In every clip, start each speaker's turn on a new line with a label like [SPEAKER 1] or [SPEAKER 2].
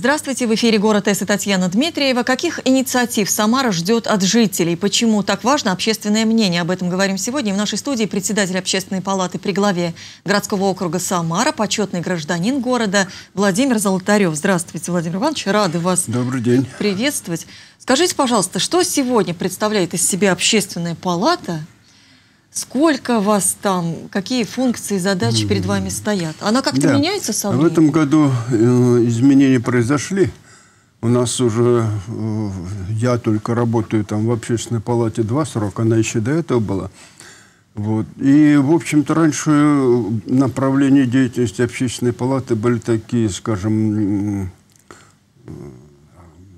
[SPEAKER 1] Здравствуйте, в эфире «Город С» и Татьяна Дмитриева. Каких инициатив Самара ждет от жителей? Почему так важно общественное мнение? Об этом говорим сегодня. В нашей студии председатель общественной палаты при главе городского округа Самара, почетный гражданин города Владимир Золотарев. Здравствуйте, Владимир Иванович. Рады вас
[SPEAKER 2] Добрый день.
[SPEAKER 1] приветствовать. Скажите, пожалуйста, что сегодня представляет из себя общественная палата? Сколько вас там, какие функции, задачи перед вами стоят? Она как-то
[SPEAKER 2] Да.
[SPEAKER 1] меняется со
[SPEAKER 2] В
[SPEAKER 1] временем?
[SPEAKER 2] этом году э, изменения произошли. У нас уже, э, я только работаю там в общественной палате два срока, она еще до этого была. Вот. И, в общем-то, раньше направления деятельности общественной палаты были такие, скажем, э,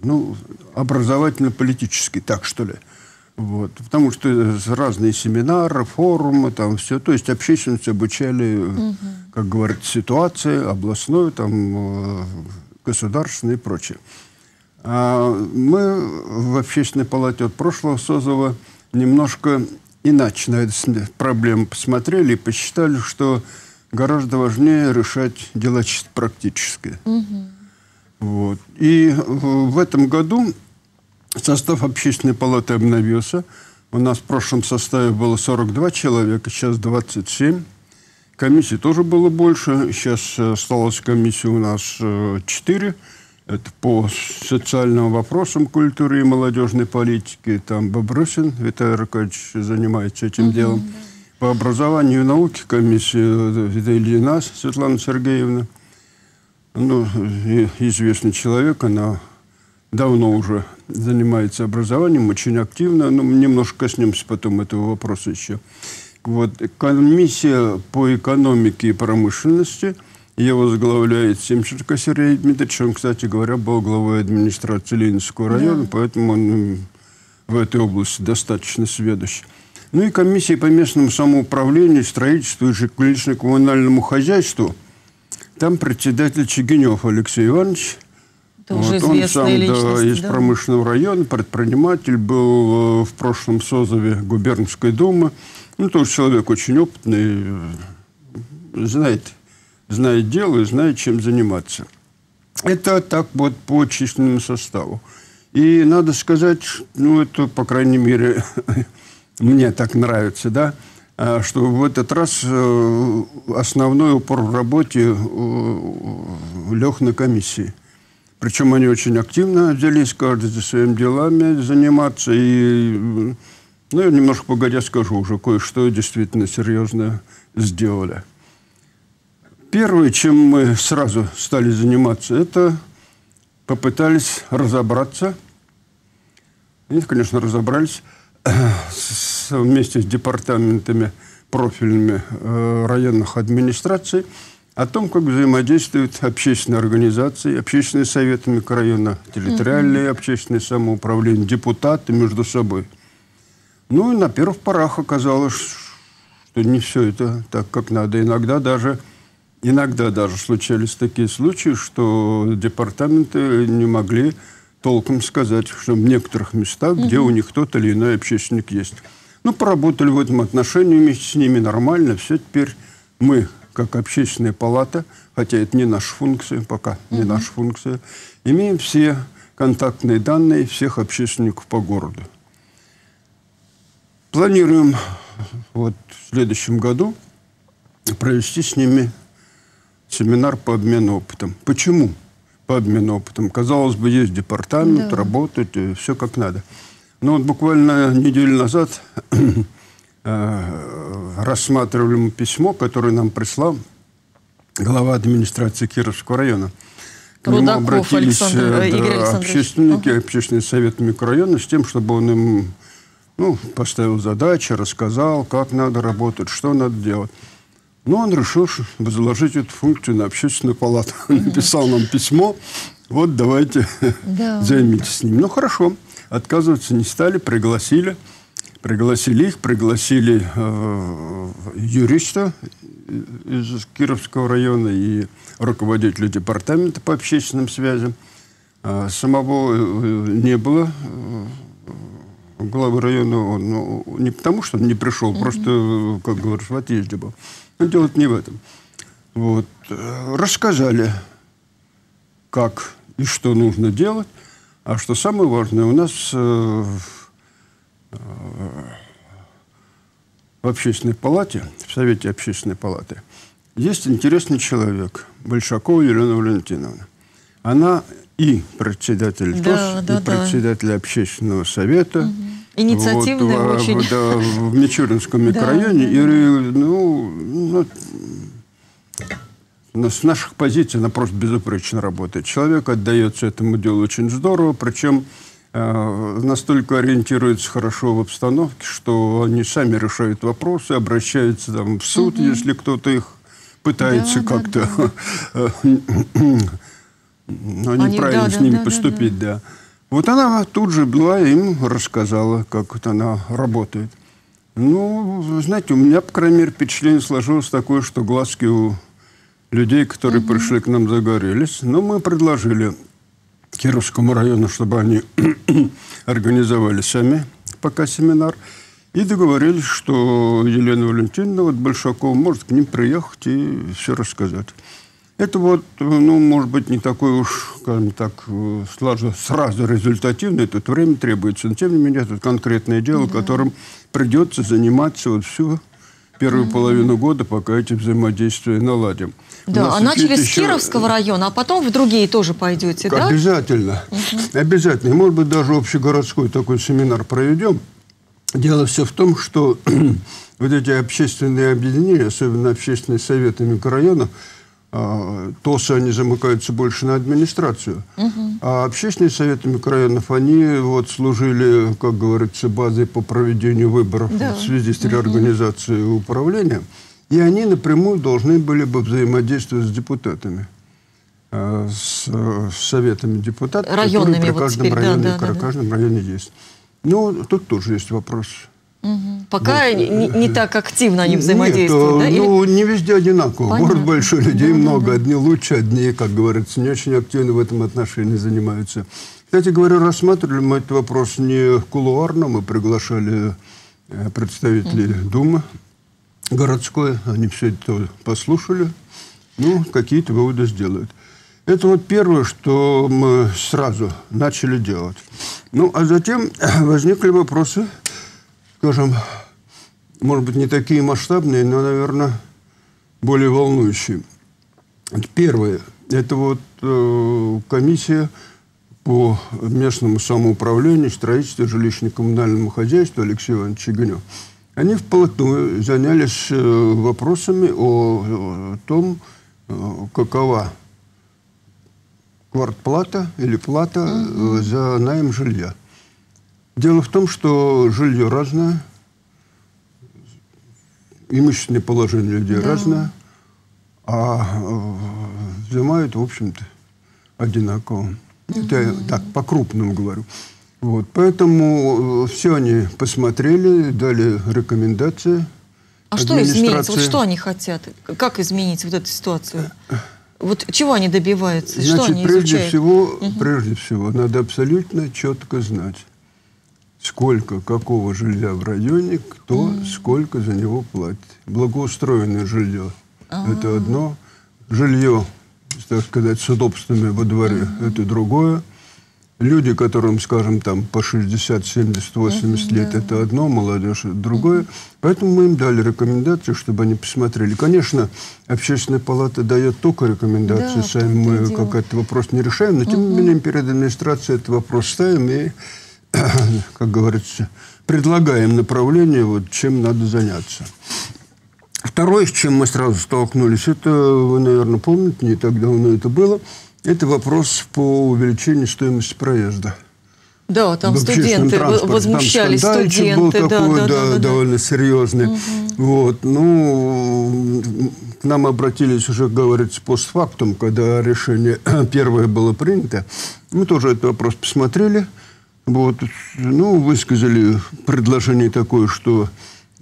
[SPEAKER 2] ну, образовательно-политические, так что ли. Вот. Потому что разные семинары, форумы, там все. То есть общественность обучали, э, как говорят, ситуации, областной, там, э, государственной и прочее. А мы в общественной палате от прошлого созыва немножко иначе на эту проблему посмотрели и посчитали, что гораздо важнее решать дела чисто практические. Вот. И э, в этом году состав общественной палаты обновился. У нас в прошлом составе было 42 человека, сейчас 27. Комиссий тоже было больше. Сейчас э, осталось комиссии у нас 4. Это по социальным вопросам культуры и молодежной политики. Там Бобрусин Виталий Аркадьевич занимается этим делом. По образованию и науке комиссия э, это Ильина Светлана Сергеевна ну, известный человек, она давно уже занимается образованием, очень активно. Ну, мы немножко коснемся потом этого вопроса еще. Вот, комиссия по экономике и промышленности, ее возглавляет Семченко Сергей Дмитриевич. Он, кстати говоря, был главой администрации Ленинского района, поэтому он в этой области достаточно сведущ. Ну и комиссия по местному самоуправлению, строительству и жилищно-коммунальному хозяйству – там председатель Чигинев Алексей Иванович.
[SPEAKER 1] Это уже
[SPEAKER 2] он сам да, из
[SPEAKER 1] да.
[SPEAKER 2] промышленного района, предприниматель, был э, в прошлом созыве губернской думы. Ну, тоже человек очень опытный, э, знает, знает дело и знает, чем заниматься. Это так вот по численному составу. И надо сказать, ну, это, по крайней мере, мне так нравится, да, а, что в этот раз э, основной упор в работе лег на комиссии. Причем они очень активно взялись, каждый за своими делами заниматься. И, ну, я немножко погодя скажу уже, кое-что действительно серьезно сделали. Первое, чем мы сразу стали заниматься, это попытались разобраться. И, конечно, разобрались с- вместе с департаментами профильными э, районных администраций о том, как взаимодействуют общественные организации, общественные советы микрорайона, территориальные общественные самоуправления, депутаты между собой. Ну и на первых порах оказалось, что не все это так, как надо. Иногда даже, иногда даже случались такие случаи, что департаменты не могли толком сказать, что в некоторых местах, где у них тот или иной общественник есть. Ну, поработали в этом отношении вместе с ними нормально. Все теперь мы, как общественная палата, хотя это не наша функция, пока не наша функция, имеем все контактные данные всех общественников по городу. Планируем вот в следующем году провести с ними семинар по обмену опытом. Почему по обмену опытом? Казалось бы, есть департамент,
[SPEAKER 1] Да.
[SPEAKER 2] работать, все как надо. Но вот буквально неделю назад э, рассматривали мы письмо, которое нам прислал глава администрации Кировского района. К нему
[SPEAKER 1] Рудаков
[SPEAKER 2] обратились
[SPEAKER 1] Александр-
[SPEAKER 2] э,
[SPEAKER 1] э, Игорь
[SPEAKER 2] да, общественники, общественный совет микрорайона с тем, чтобы он им ну, поставил задачи, рассказал, как надо работать, что надо делать. Но он решил возложить эту функцию на общественную палату. Написал нам письмо. Вот давайте
[SPEAKER 1] Да.
[SPEAKER 2] займитесь с ним. Ну хорошо. Отказываться не стали, пригласили. Пригласили их, пригласили э, юриста из Кировского района и руководителя департамента по общественным связям. А самого э, не было э, главы района. Он, ну, не потому, что он не пришел, просто, э, как говоришь, в отъезде был. Но дело не в этом. Вот. Рассказали, как и что нужно делать. А что самое важное, у нас в общественной палате, в Совете общественной палаты, есть интересный человек, Большакова Елена Валентиновна. Она и председатель да, ТОС, да, и председатель да. общественного совета. Угу.
[SPEAKER 1] Инициативный
[SPEAKER 2] вот,
[SPEAKER 1] очень.
[SPEAKER 2] В, да, в Мичуринском микрорайоне. Да, и, ну, ну, с наших позиций она просто безупречно работает. Человек отдается этому делу очень здорово, причем настолько ориентируется хорошо в обстановке, что они сами решают вопросы, обращаются там, в суд, угу. если кто-то их пытается да, как-то да, да. неправильно Они, да, с ними да, поступить, да, да. да. Вот она тут же была им рассказала, как вот она работает. Ну, знаете, у меня, по крайней мере, впечатление сложилось такое, что глазки у людей, которые угу. пришли к нам, загорелись. Но мы предложили Кировскому району, чтобы они организовали сами пока семинар. И договорились, что Елена Валентиновна вот Большакова может к ним приехать и все рассказать. Это вот, ну, может быть, не такой уж, скажем так, сразу, сразу результативный, тут время требуется, но тем не менее это конкретное дело, да. которым придется заниматься вот всю первую половину года, пока эти взаимодействия наладим.
[SPEAKER 1] Да, а начали с Кировского района, а потом в другие тоже пойдете,
[SPEAKER 2] да? Обязательно. Угу. Обязательно. может быть, даже общегородской такой семинар проведем. Дело все в том, что вот эти общественные объединения, особенно общественные советы микрорайонов, а, ТОСы, они замыкаются больше на администрацию. Угу. А общественные советы микрорайонов, они вот служили, как говорится, базой по проведению выборов да. в связи с реорганизацией угу. управления. И они напрямую должны были бы взаимодействовать с депутатами. А, с, советами депутатов,
[SPEAKER 1] Районными
[SPEAKER 2] которые
[SPEAKER 1] при
[SPEAKER 2] каждом,
[SPEAKER 1] вот
[SPEAKER 2] районе,
[SPEAKER 1] да, да,
[SPEAKER 2] при
[SPEAKER 1] да,
[SPEAKER 2] каждом районе есть. Но тут тоже есть вопрос.
[SPEAKER 1] Угу. Пока вот. не, не так активно они взаимодействуют,
[SPEAKER 2] Нет,
[SPEAKER 1] да?
[SPEAKER 2] ну, не везде одинаково. Понятно. Город большой, людей да, много. Да, да. Одни лучше, одни, как говорится, не очень активно в этом отношении занимаются. Кстати говоря, рассматривали мы этот вопрос не кулуарно. Мы приглашали э, представителей угу. Думы городской. Они все это послушали. Ну, какие-то выводы сделают. Это вот первое, что мы сразу начали делать. Ну, а затем возникли вопросы скажем, может быть, не такие масштабные, но, наверное, более волнующие. Первое – это вот э, комиссия по местному самоуправлению, строительству, жилищно-коммунальному хозяйству Алексей Иванович Чиганев. Они вплотную занялись э, вопросами о, том, э, какова квартплата или плата э, за найм жилья. Дело в том, что жилье разное, имущественное положение людей да. разное, а э, взимают, в общем-то, одинаково. Это я так, по-крупному говорю. Вот, поэтому э, все они посмотрели, дали рекомендации.
[SPEAKER 1] А что изменится? Вот что они хотят? Как изменить вот эту ситуацию? Вот чего они добиваются?
[SPEAKER 2] Значит,
[SPEAKER 1] что они
[SPEAKER 2] прежде
[SPEAKER 1] изучают?
[SPEAKER 2] всего, угу. прежде всего, надо абсолютно четко знать, сколько какого жилья в районе, кто mm. сколько за него платит. Благоустроенное жилье а -а -а. это одно, жилье, так сказать, с удобствами во дворе это другое. Люди, которым, скажем, там по 60, 70, 80 mm лет, это одно, молодежь это другое. Поэтому мы им дали рекомендации, чтобы они посмотрели. Конечно, общественная палата дает только рекомендации, да, сами мы как этот вопрос не решаем, но тем не менее перед администрацией этот вопрос ставим и как говорится, предлагаем направление, вот, чем надо заняться. Второе, с чем мы сразу столкнулись, это, вы, наверное, помните, не так давно это было, это вопрос по увеличению стоимости проезда.
[SPEAKER 1] Да, там студенты возмущались, там студенты.
[SPEAKER 2] был такой, да, да, да, да, довольно серьезный. Угу. Вот, ну, к нам обратились уже, говорится, постфактум, когда решение первое было принято. Мы тоже этот вопрос посмотрели. Вот, ну, высказали предложение такое, что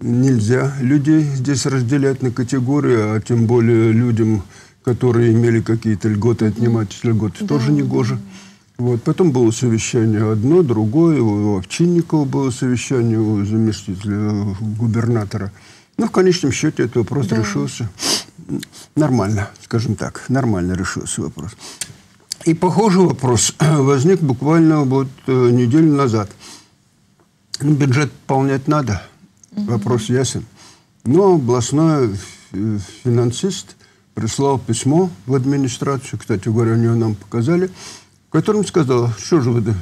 [SPEAKER 2] нельзя людей здесь разделять на категории, а тем более людям, которые имели какие-то льготы, отнимать льготы, да. тоже не гоже. Вот. Потом было совещание одно, другое. У Овчинникова было совещание у заместителя губернатора. Ну, в конечном счете этот вопрос да. решился. Нормально, скажем так, нормально решился вопрос. И похожий вопрос возник буквально вот э, неделю назад. Ну, бюджет выполнять надо, вопрос ясен. Но областной финансист прислал письмо в администрацию, кстати говоря, они нам показали, в котором сказал, что же вы,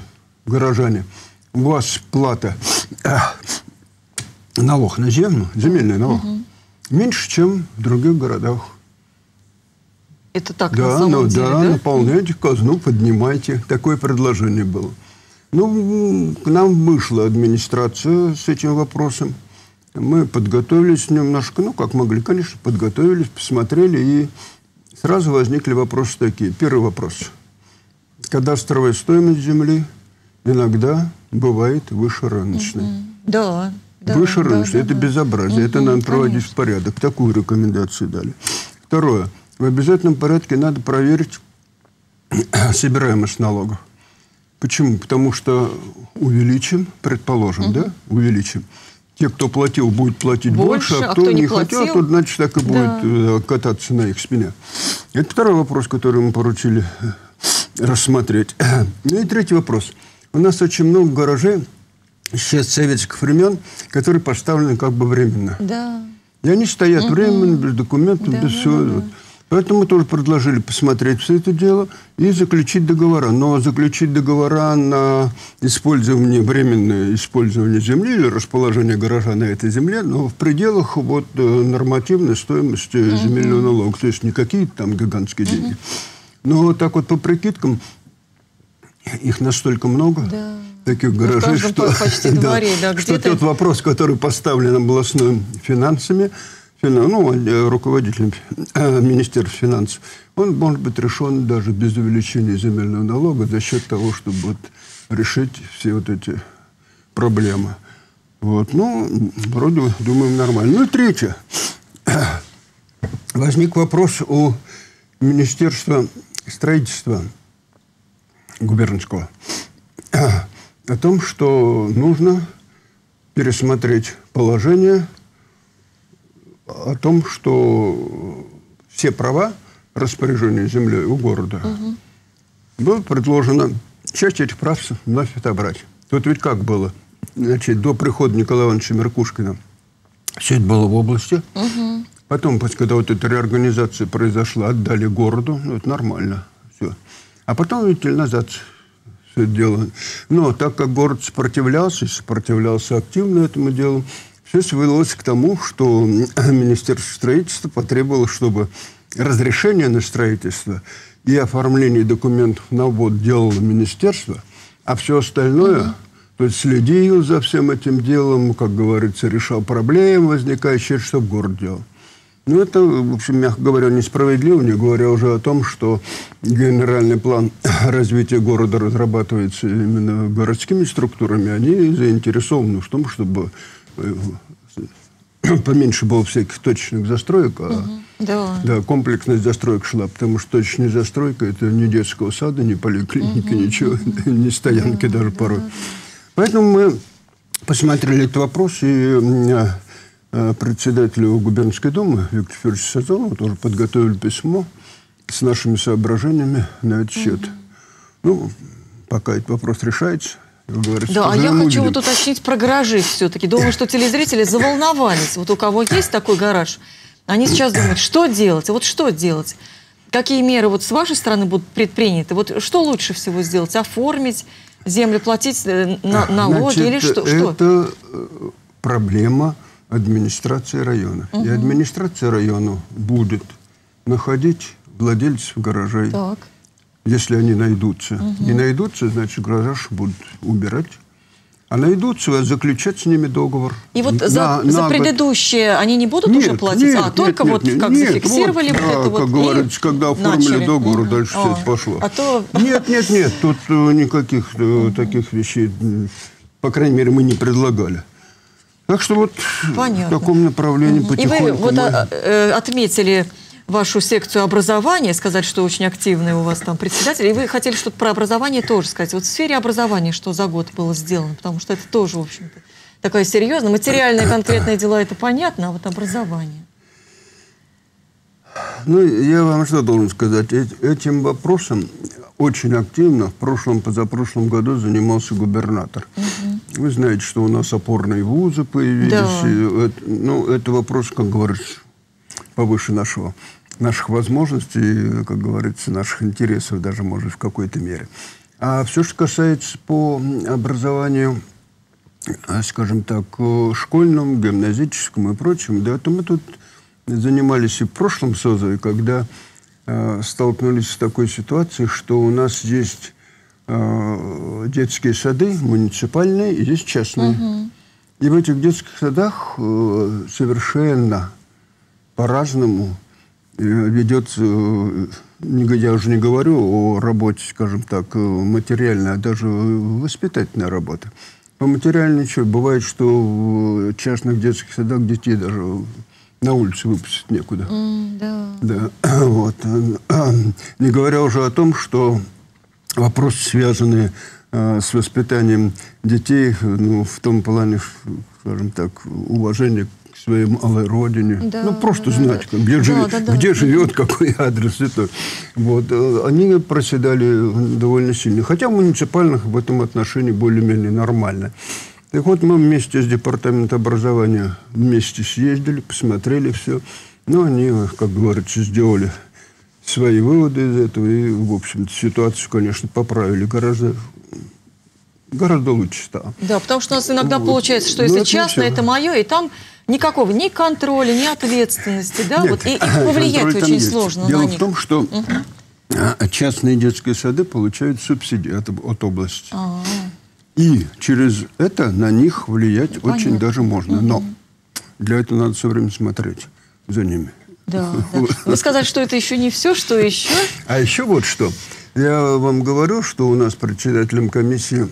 [SPEAKER 2] горожане, у вас плата, налог на землю, земельный налог, угу. меньше, чем в других городах.
[SPEAKER 1] Это так
[SPEAKER 2] да,
[SPEAKER 1] на самом
[SPEAKER 2] ну,
[SPEAKER 1] деле,
[SPEAKER 2] да? Да, наполняйте казну, поднимайте. Такое предложение было. Ну, к нам вышла администрация с этим вопросом. Мы подготовились немножко, ну, как могли, конечно, подготовились, посмотрели, и сразу возникли вопросы такие. Первый вопрос. Кадастровая стоимость земли иногда бывает выше рыночной. Угу.
[SPEAKER 1] Да, да.
[SPEAKER 2] Выше да, рыночной. Да, это да. безобразие. Угу, это надо проводить конечно. в порядок. Такую рекомендацию дали. Второе в обязательном порядке надо проверить собираемость налогов. Почему? Потому что увеличим, предположим, угу. да, увеличим. Те, кто платил, будут платить больше, больше а, кто, а кто не, не платил, хотел, то, значит, так и да. будет э, кататься на их спине. Это второй вопрос, который мы поручили э, рассмотреть. Ну и третий вопрос. У нас очень много гаражей сейчас советских времен, которые поставлены как бы временно.
[SPEAKER 1] Да.
[SPEAKER 2] И они стоят угу. временно, без документов, да, без да, всего. Да, да. Поэтому мы тоже предложили посмотреть все это дело и заключить договора. Но заключить договора на использование, временное использование земли или расположение гаража на этой земле, но в пределах вот э, нормативной стоимости mm-hmm. земельного налога. То есть не какие-то там гигантские mm-hmm. деньги. Но вот так вот по прикидкам, их настолько много. Да таких ну, гаражей, что,
[SPEAKER 1] почти дворе, да,
[SPEAKER 2] да, что тот вопрос, который поставлен областными финансами, ну, э, руководителем э, Министерства финансов, он может быть решен даже без увеличения земельного налога за счет того, чтобы вот решить все вот эти проблемы. Вот. Ну, вроде, думаем, нормально. Ну и третье. Возник вопрос у Министерства строительства губернского о том, что нужно пересмотреть положение о том, что все права распоряжения землей у города угу. было предложено часть этих прав вновь отобрать. Тут ведь как было? Значит, до прихода Николая Ивановича Меркушкина все это было в области. Угу. Потом, когда вот эта реорганизация произошла, отдали городу. Ну, это нормально. Все. А потом, видите, назад все это дело. Но так как город сопротивлялся, сопротивлялся активно этому делу, все свелось к тому, что Министерство строительства потребовало, чтобы разрешение на строительство и оформление документов на ввод делало министерство, а все остальное, угу. то есть следил за всем этим делом, как говорится, решал проблемы возникающие, что город делал. Ну, это, в общем, мягко говоря, несправедливо, не говоря уже о том, что генеральный план развития города разрабатывается именно городскими структурами. Они заинтересованы в том, чтобы поменьше было всяких точечных застроек, а угу. да. Да, комплексность застроек шла, потому что точечная застройка – это не детского сада, не поликлиники, угу. ничего, угу. не стоянки да, даже порой. Да. Поэтому мы посмотрели этот вопрос, и э, председателю губернской думы Виктору Федоровичу Сазонову тоже подготовили письмо с нашими соображениями на этот счет. Угу. Ну, пока этот вопрос решается,
[SPEAKER 1] Говорит, да, а я хочу вот уточнить про гаражи все-таки. Думаю, что телезрители заволновались. Вот у кого есть такой гараж, они сейчас думают, что делать? Вот что делать? Какие меры вот с вашей стороны будут предприняты? Вот что лучше всего сделать? Оформить землю, платить э, на, налоги Значит, или что?
[SPEAKER 2] Это э, проблема администрации района. Угу. И администрация района будет находить владельцев гаражей. Так если они найдутся. Угу. Не найдутся, значит, гараж будут убирать. А найдутся, заключать с ними договор.
[SPEAKER 1] И вот на, за, на за предыдущие они не будут нет, уже платить? Нет, а нет, только нет, вот нет, как нет, зафиксировали вот, вот это
[SPEAKER 2] как вот говорится, когда оформили начали. договор, угу. дальше все это пошло. А то... Нет, нет, нет, тут э, никаких угу. таких вещей, по крайней мере, мы не предлагали. Так что вот Понятно. в таком направлении угу. потихоньку...
[SPEAKER 1] И вы вот мы... А, э, отметили вашу секцию образования, сказать, что очень активный у вас там председатель, и вы хотели что-то про образование тоже сказать. Вот в сфере образования что за год было сделано, потому что это тоже, в общем-то, такая серьезная. Материальные конкретные дела, это понятно, а вот образование.
[SPEAKER 2] Ну, я вам что должен сказать? Этим вопросом очень активно в прошлом, позапрошлом году занимался губернатор. Угу. Вы знаете, что у нас опорные вузы появились. Да. Это, ну, это вопрос, как говорится, повыше нашего, наших возможностей, как говорится, наших интересов даже, может, в какой-то мере. А все, что касается по образованию, а, скажем так, школьному, гимназическому и прочему, да, то мы тут занимались и в прошлом созове, когда э, столкнулись с такой ситуацией, что у нас есть э, детские сады муниципальные и есть частные. Угу. И в этих детских садах э, совершенно по-разному э, ведется, э, я уже не говорю о работе, скажем так, э, материальной, а даже воспитательной работы. По материальной что, бывает, что в частных детских садах детей даже на улице выпустить некуда.
[SPEAKER 1] Mm, да.
[SPEAKER 2] Да, вот. Не говоря уже о том, что вопросы, связанные э, с воспитанием детей, ну, в том плане, скажем так, уважения к своей малой родине, да, ну, просто да, знать, да. где, да, живет, да, да, где да. живет, какой адрес. Это. Вот. Э, они проседали довольно сильно. Хотя в муниципальных в этом отношении более-менее нормально. Так вот, мы вместе с департаментом образования вместе съездили, посмотрели все. Ну, они, как говорится, сделали свои выводы из этого. И, в общем-то, ситуацию, конечно, поправили гораздо гораздо лучше стало.
[SPEAKER 1] Да, потому что у нас иногда вот. получается, что ну, если это частное, это мое, и там никакого ни контроля, ни ответственности, да,
[SPEAKER 2] Нет,
[SPEAKER 1] вот и, и повлиять очень есть. сложно
[SPEAKER 2] Дело
[SPEAKER 1] на
[SPEAKER 2] них. в том, что угу. частные детские сады получают субсидии от, от области. А -а -а. И через это на них влиять Понятно. очень даже можно. Но для этого надо все время смотреть за ними.
[SPEAKER 1] Да, да. Вы сказали, что это еще не все, что еще?
[SPEAKER 2] А еще вот что. Я вам говорю, что у нас председателем комиссии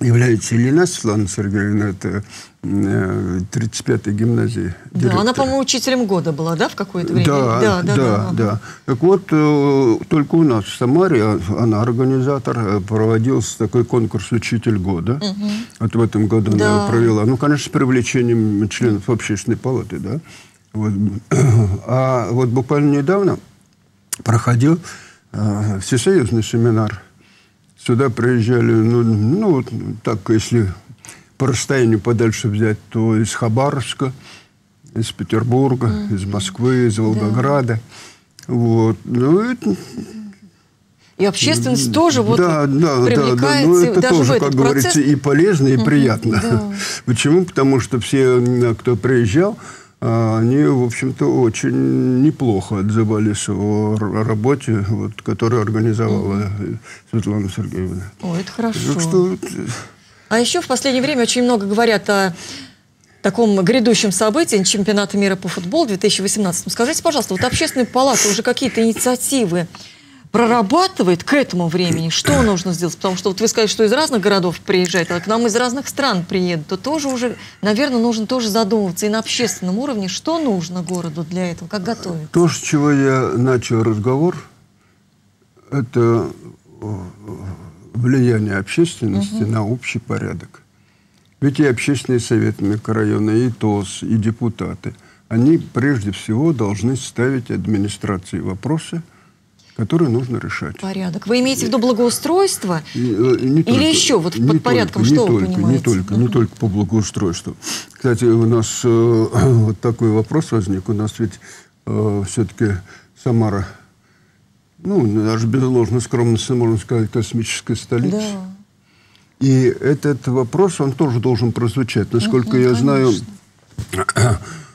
[SPEAKER 2] является Елена Светлана Сергеевна, это 35-й гимназии.
[SPEAKER 1] Да, она, по-моему, учителем года была, да, в какое-то время?
[SPEAKER 2] Да, да, да. да, да. Так вот, э, только у нас в Самаре, а, она организатор, э, проводился такой конкурс «Учитель года». Угу. Вот в этом году да. она провела. Ну, конечно, с привлечением членов общественной палаты, да. Вот. А вот буквально недавно проходил э, всесоюзный семинар. Сюда приезжали, ну, ну так, если по расстоянию подальше взять, то из Хабаровска, из Петербурга, mm-hmm. из Москвы, из Волгограда. Да. Вот. Ну, это...
[SPEAKER 1] И общественность тоже вот
[SPEAKER 2] да, да, привлекается да, да. Ну, это даже тоже, как процесс... говорится, и полезно, и приятно. Да. Почему? Потому что все, кто приезжал, они, в общем-то, очень неплохо отзывались о работе, вот, которую организовала угу. Светлана Сергеевна.
[SPEAKER 1] О, это хорошо. Так что а еще в последнее время очень много говорят о таком грядущем событии чемпионата мира по футболу 2018. Скажите, пожалуйста, вот общественная палата уже какие-то инициативы прорабатывает к этому времени, что нужно сделать? Потому что вот вы сказали, что из разных городов приезжают, а к нам из разных стран приедут, то тоже уже, наверное, нужно тоже задумываться и на общественном уровне, что нужно городу для этого, как готовиться.
[SPEAKER 2] То, с чего я начал разговор, это влияние общественности угу. на общий порядок. Ведь и общественные советы микрорайона, и ТОС, и депутаты, они прежде всего должны ставить администрации вопросы, которые нужно решать.
[SPEAKER 1] Порядок. Вы имеете в виду благоустройство? И, э, не Или только, еще вот под порядком
[SPEAKER 2] только,
[SPEAKER 1] что
[SPEAKER 2] не
[SPEAKER 1] вы
[SPEAKER 2] только,
[SPEAKER 1] понимаете?
[SPEAKER 2] Не только, не только по благоустройству. Кстати, у нас э, вот такой вопрос возник. У нас ведь э, все-таки Самара ну, даже без ложной скромности, можно сказать, космической столицы. Да. И этот вопрос, он тоже должен прозвучать. Насколько угу, я знаю,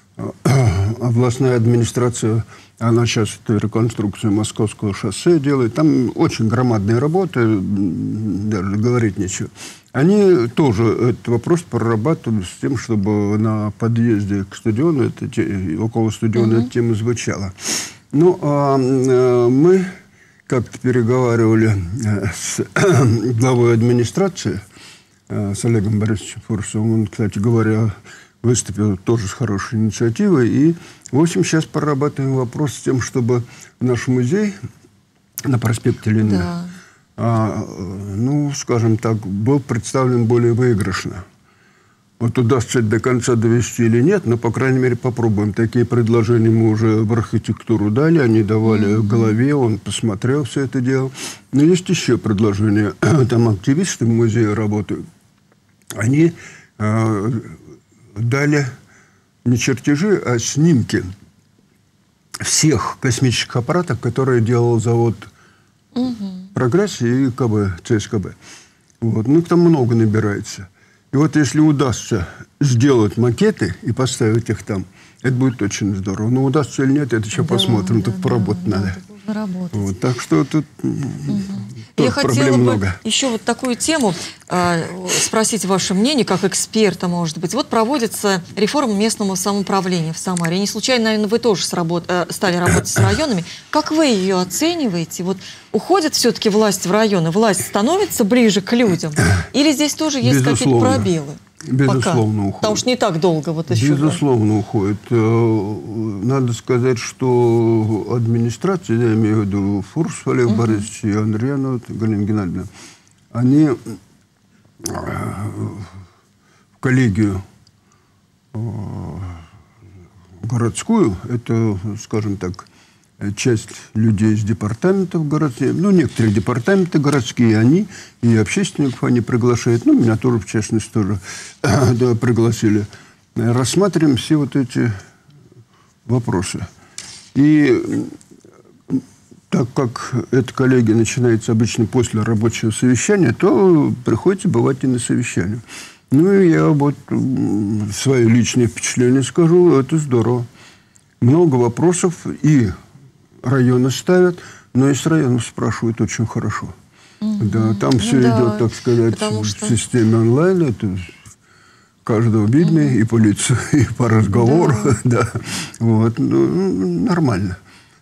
[SPEAKER 2] областная администрация, она сейчас эту реконструкцию Московского шоссе делает. Там очень громадные работы, даже говорить нечего. Они тоже этот вопрос прорабатывают с тем, чтобы на подъезде к стадиону, это, около стадиона, угу. эта тема звучала. Ну, а э, мы как-то переговаривали э, с главой администрации, э, с Олегом Борисовичем Фурсовым. Он, кстати говоря, выступил тоже с хорошей инициативой. И, в общем, сейчас прорабатываем вопрос с тем, чтобы наш музей на проспекте Ленина, да. а, ну, скажем так, был представлен более выигрышно. Вот удастся до конца довести или нет, но, по крайней мере, попробуем. Такие предложения мы уже в архитектуру дали, они давали mm-hmm. в голове, он посмотрел все это дело. Но есть еще предложения. Там активисты в музее работают. Они э, дали не чертежи, а снимки всех космических аппаратов, которые делал завод угу. «Прогресс» и КБ, ЦСКБ. Вот. Ну, их там много набирается. И вот если удастся сделать макеты и поставить их там, это будет очень здорово. Но удастся или нет, это еще да, посмотрим. Да, Тут да, поработать да, надо.
[SPEAKER 1] Работать.
[SPEAKER 2] Вот, так что тут угу.
[SPEAKER 1] Я хотела бы много. еще вот такую тему э, спросить ваше мнение, как эксперта, может быть. Вот проводится реформа местного самоуправления в Самаре. Не случайно, наверное, вы тоже сработ... э, стали работать с районами. Как вы ее оцениваете? Вот уходит все-таки власть в районы, власть становится ближе к людям? Или здесь тоже есть какие-то пробелы?
[SPEAKER 2] Безусловно,
[SPEAKER 1] Пока. уходит. Потому что не так долго вот еще.
[SPEAKER 2] Безусловно, да? уходит. Э, надо сказать, что администрация, я имею в виду Фурс Олег угу. Борисович и Андреяна Галина Геннадьевна, они э, в коллегию э, городскую, это, скажем так, часть людей из департаментов городских, ну, некоторые департаменты городские, они и общественников они приглашают, ну, меня тоже, в частности, тоже да, пригласили. Рассматриваем все вот эти вопросы. И так как эта коллегия начинается обычно после рабочего совещания, то приходится бывать и на совещании. Ну, и я вот свои личные впечатления скажу, это здорово. Много вопросов и районы ставят, но из районов спрашивают очень хорошо. Угу. Да, там ну, все да, идет, так сказать, что... в системе онлайн. Это каждого видно угу. и по лицу, и по разговору. Да. да. Вот. Ну, нормально.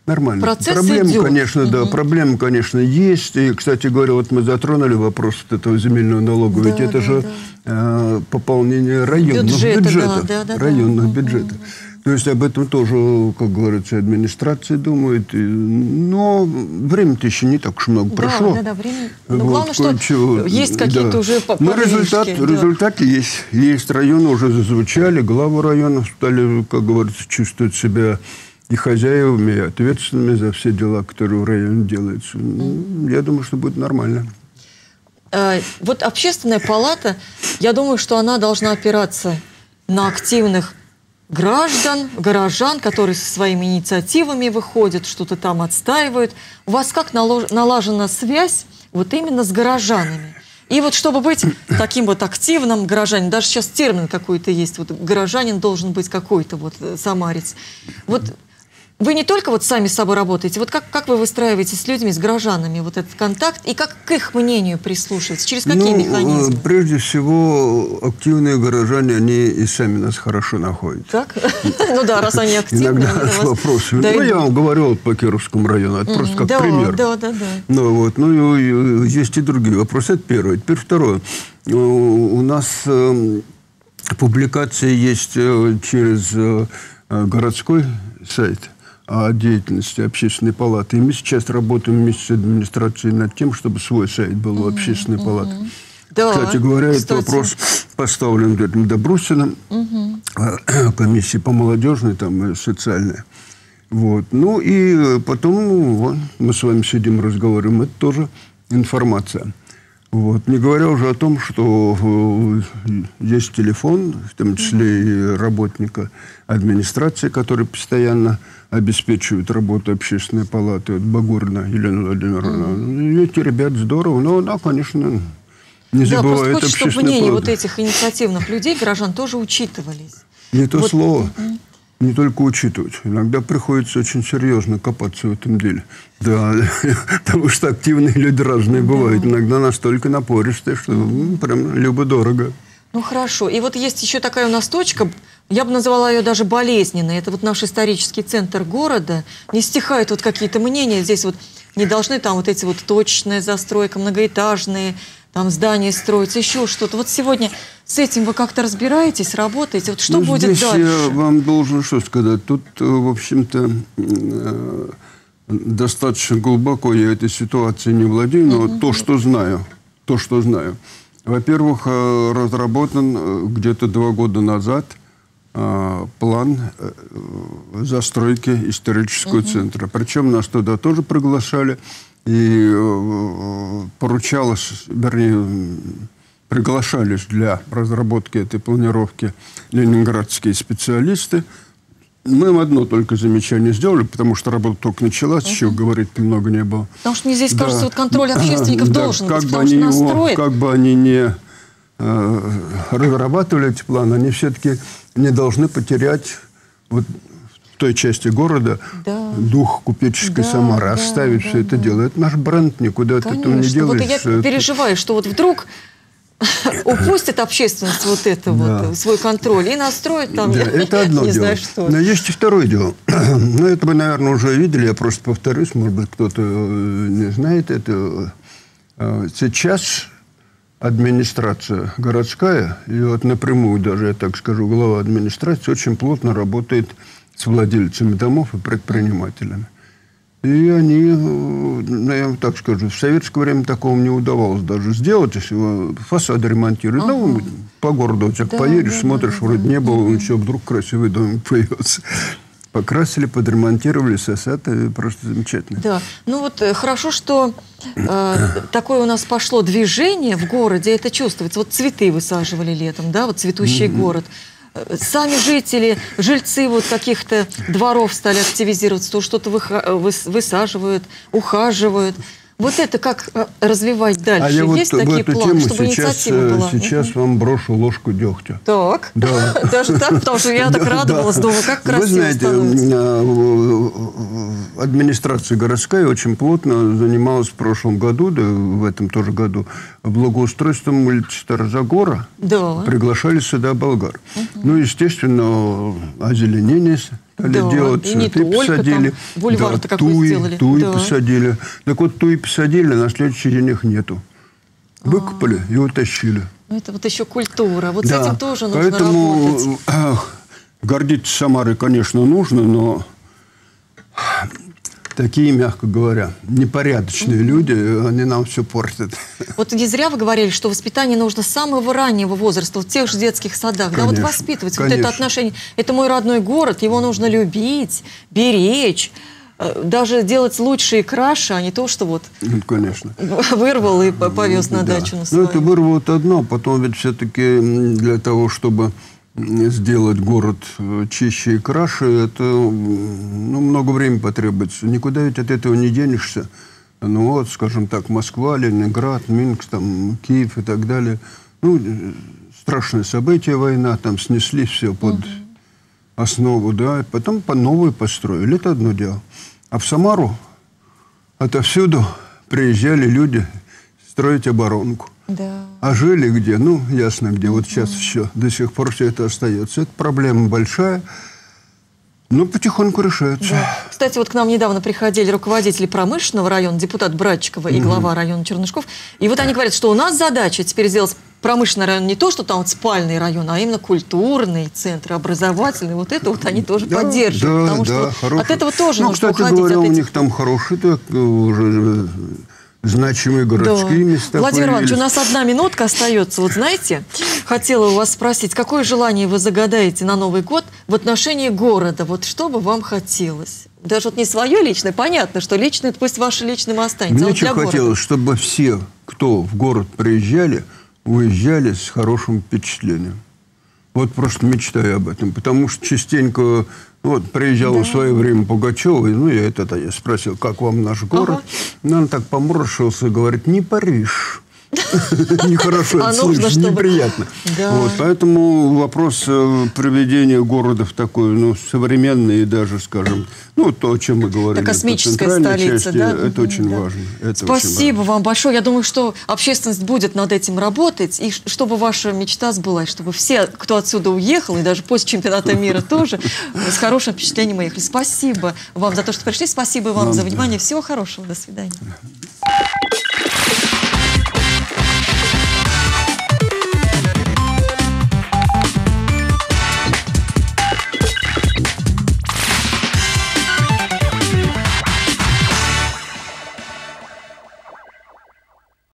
[SPEAKER 2] Нормально.
[SPEAKER 1] Процесс
[SPEAKER 2] проблем,
[SPEAKER 1] идет.
[SPEAKER 2] конечно, угу. да, проблемы, конечно, есть. И, кстати говоря, вот мы затронули вопрос вот этого земельного налога. Да, Ведь это да, же да. Э, пополнение районных Бюджета, бюджетов. Да, да, районных да. бюджетов. Угу. То есть об этом тоже, как говорится, администрация думает. Но время-то еще не так уж много
[SPEAKER 1] да,
[SPEAKER 2] прошло.
[SPEAKER 1] Да, да, время. Но вот, главное, что чего, есть какие-то да. уже
[SPEAKER 2] Но результат, да. результат есть. Есть районы уже зазвучали, главы районов стали, как говорится, чувствовать себя и хозяевами, и ответственными за все дела, которые в районе делаются. Mm. Я думаю, что будет нормально.
[SPEAKER 1] Э, вот общественная палата, я думаю, что она должна опираться на активных граждан, горожан, которые со своими инициативами выходят, что-то там отстаивают. У вас как налажена связь вот именно с горожанами? И вот чтобы быть таким вот активным горожанином, даже сейчас термин какой-то есть, вот горожанин должен быть какой-то вот э, самарец. Вот вы не только вот сами с собой работаете, вот как, как вы выстраиваете с людьми, с горожанами вот этот контакт, и как к их мнению прислушиваться, через какие ну, механизмы?
[SPEAKER 2] Прежде всего, активные горожане, они и сами нас хорошо находят.
[SPEAKER 1] Так? Ну да, раз они активные.
[SPEAKER 2] Иногда вопросы. Ну, я вам говорю по Кировскому району, это просто как пример.
[SPEAKER 1] Да, да, да.
[SPEAKER 2] Ну, вот, ну, есть и другие вопросы, это первое. Теперь второе. У нас эм, публикация есть э, через э, городской сайт – деятельности общественной палаты. И мы сейчас работаем вместе с администрацией над тем, чтобы свой сайт был у общественной палаты. Да, кстати говоря, кстати. этот вопрос поставлен этим Добрусиным, угу. комиссии по молодежной там, и социальной. Вот. Ну и потом вот, мы с вами сидим, разговариваем. Это тоже информация. Вот. Не говоря уже о том, что э, есть телефон, в том числе и работника администрации, который постоянно обеспечивают работу общественной палаты. Вот Багурина Елена Владимировна. Mm-hmm. Эти ребят здорово. Но, да, конечно, не да, забывают
[SPEAKER 1] просто хочется, чтобы мнения вот этих инициативных людей, горожан, тоже учитывались.
[SPEAKER 2] Не то вот. слово. Mm-hmm. Не только учитывать. Иногда приходится очень серьезно копаться в этом деле. Да, потому что активные люди разные бывают. Иногда настолько напористые, что ну, прям любо-дорого.
[SPEAKER 1] Ну хорошо. И вот есть еще такая у нас точка, я бы назвала ее даже болезненной. Это вот наш исторический центр города. Не стихают вот какие-то мнения. Здесь вот не должны там вот эти вот точечная застройка, многоэтажные, там здания строятся, еще что-то. Вот сегодня с этим вы как-то разбираетесь, работаете? Вот что ну, будет
[SPEAKER 2] здесь
[SPEAKER 1] дальше?
[SPEAKER 2] я вам должен что сказать. Тут, э, в общем-то, э, достаточно глубоко я этой ситуацией не владею, но угу. то, что знаю, то, что знаю – Во-первых, э, разработан где-то два года назад план застройки исторического угу. центра. Причем нас туда тоже приглашали и поручалось, вернее, приглашались для разработки этой планировки ленинградские специалисты. Мы им одно только замечание сделали, потому что работа только началась, uh-huh. еще говорить много не было.
[SPEAKER 1] Потому что мне здесь да. кажется, вот контроль общественников да, должен
[SPEAKER 2] как
[SPEAKER 1] быть,
[SPEAKER 2] бы они его, Как бы они не э, разрабатывали эти планы, они все-таки не должны потерять вот той части города да. дух купеческой да, Самары, да, оставить да, все да, это да. дело. Это наш бренд, никуда Конечно. от этого не делаешь.
[SPEAKER 1] Вот я переживаю, что вот вдруг упустит общественность вот это да. вот, свой контроль и настроит там,
[SPEAKER 2] да, это одно не дело. знаю что. Но есть и второе дело. ну, это вы, наверное, уже видели, я просто повторюсь, может быть, кто-то э, не знает это. Э, сейчас администрация городская, и вот напрямую даже, я так скажу, глава администрации очень плотно работает с владельцами домов и предпринимателями. И они, ну, я вам так скажу, в советское время такого не удавалось даже сделать, если фасады ремонтируют. Ага. Ну, по городу вот так да, поедешь, да, смотришь, да, вроде да, не было, да. ничего, вдруг красивый дом появился. Покрасили, подремонтировали, сосад, просто замечательно.
[SPEAKER 1] Да, ну вот э, хорошо, что э, такое у нас пошло движение в городе, это чувствуется. Вот цветы высаживали летом, да, вот цветущий mm-hmm. город сами жители, жильцы вот каких-то дворов стали активизироваться, то что-то высаживают, ухаживают. Вот это как э, развивать дальше?
[SPEAKER 2] А я Есть вот такие планы, чтобы сейчас, инициатива была? Сейчас угу. вам брошу ложку дегтя.
[SPEAKER 1] Так, да. даже так, потому что я так радовалась, думаю, как красиво Вы знаете,
[SPEAKER 2] э, администрация городская очень плотно занималась в прошлом году, да в этом тоже году, благоустройством улицы Старозагора. Да. Приглашали сюда болгар. Угу. Ну, естественно, озеленение стали да, делать, цветы посадили.
[SPEAKER 1] Там да,
[SPEAKER 2] туи,
[SPEAKER 1] сделали.
[SPEAKER 2] Туи да. посадили. Так вот, туи посадили, на следующий день их нету. Выкопали а. и утащили.
[SPEAKER 1] Ну, это вот еще культура. Вот да. с этим тоже нужно Поэтому, работать.
[SPEAKER 2] гордиться Самарой, конечно, нужно, но такие, мягко говоря, непорядочные mm-hmm. люди, они нам все портят.
[SPEAKER 1] Вот не зря вы говорили, что воспитание нужно с самого раннего возраста, в тех же детских садах. Конечно, да, вот воспитывать конечно. вот это отношение. Это мой родной город, его нужно любить, беречь э, даже делать лучше и краше, а не то, что вот
[SPEAKER 2] ну, конечно.
[SPEAKER 1] вырвал и повез на да. дачу на свою.
[SPEAKER 2] Ну, это вырвал вот одно, потом ведь все-таки для того, чтобы сделать город э, чище и краше, это ну, много времени потребуется. Никуда ведь от этого не денешься. Ну вот, скажем так, Москва, Ленинград, Минск, там, Киев и так далее. Ну, страшное событие, война, там снесли все под угу. основу, да, и потом по новой построили. Это одно дело. А в Самару отовсюду приезжали люди строить оборонку. Да. А жили где? Ну, ясно где. Вот сейчас все. До сих пор все это остается. Это проблема большая. Ну, потихоньку решается. Да.
[SPEAKER 1] Кстати, вот к нам недавно приходили руководители промышленного района, депутат Братчикова и глава района Чернышков. И вот они говорят, что у нас задача теперь сделать промышленный район не то, что там вот спальный район, а именно культурный центр, образовательный. Вот это вот они тоже да, поддерживают. Да, потому да, что хороший. от этого тоже ну, нужно
[SPEAKER 2] кстати
[SPEAKER 1] уходить.
[SPEAKER 2] говоря, у них там хороший так, уже значимые городские да. места
[SPEAKER 1] Владимир
[SPEAKER 2] появились.
[SPEAKER 1] Иванович, у нас одна минутка остается. Вот знаете, хотела у вас спросить, какое желание вы загадаете на Новый год в отношении города? Вот что бы вам хотелось? Даже вот не свое личное, понятно, что личное, пусть ваше личным останется.
[SPEAKER 2] Мне а вот хотелось, города. чтобы все, кто в город приезжали, уезжали с хорошим впечатлением. Вот просто мечтаю об этом, потому что частенько вот приезжал да. в свое время Пугачева, и, ну, я это я спросил, как вам наш город? Ага. Ну, он так поморщился и говорит, не Париж. Нехорошо а это слышать, неприятно. Вот, поэтому вопрос э, приведения города в такой, ну, современный и даже, скажем, ну, то, о чем мы говорили.
[SPEAKER 1] Космическая столица, части, да?
[SPEAKER 2] Это очень
[SPEAKER 1] да.
[SPEAKER 2] важно. Это
[SPEAKER 1] Спасибо очень важно. вам большое. Я думаю, что общественность будет над этим работать, и чтобы ваша мечта сбылась, чтобы все, кто отсюда уехал, и даже после чемпионата мира тоже, с хорошим впечатлением уехали. Спасибо вам за то, что пришли. Спасибо вам за внимание. Всего хорошего. До свидания.